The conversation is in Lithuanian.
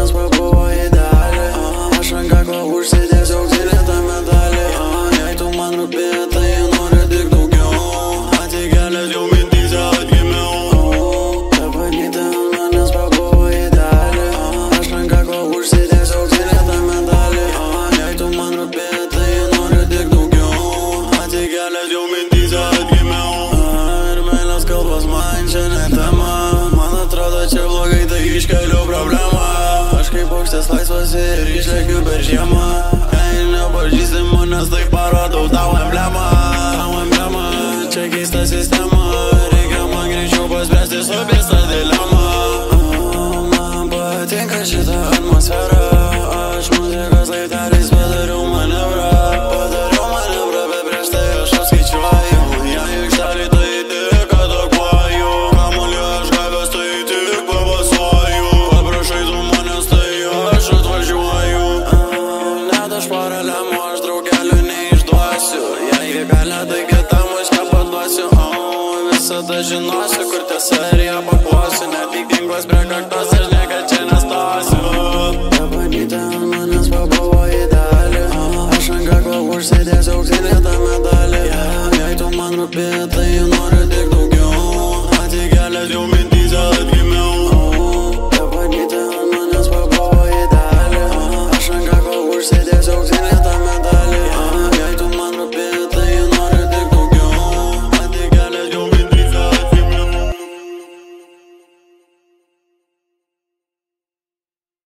manęs papuvo į dalį Aš ant kaklo užsidėsiu auksinėtą medalį Jei tu man rūpėjai, tai nori tik daugiau Atsikelęs jau mintyse atgimiau Ta panyta ant manęs papuvo į dalį Aš ant kaklo užsidėsiu auksinėtą medalį Jei tu man rūpėjai, tai nori tik daugiau Atsikelęs jau mintyse atgimiau Ir meilės kalbos man čia netama Man atrodo čia blogai, tai iškeliu the slice was it Rici le iubești, ia mă Ain't no bărgiți în mână, stăi parodul Dau emblema, dau emblema Ce chestia se stă Visada žinosiu kur tiesa ir ją papuosiu ginklas prie kaktos aš niekad čia nestosiu ant manęs pabuvo ideali Aš ant kaklo užsidėsiu auksinį tą medalį. Jei tu man rūpi